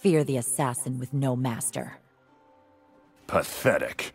Fear the assassin with no master. Pathetic.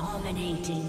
Dominating.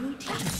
Blue team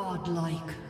Godlike.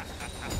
ha ha ha ha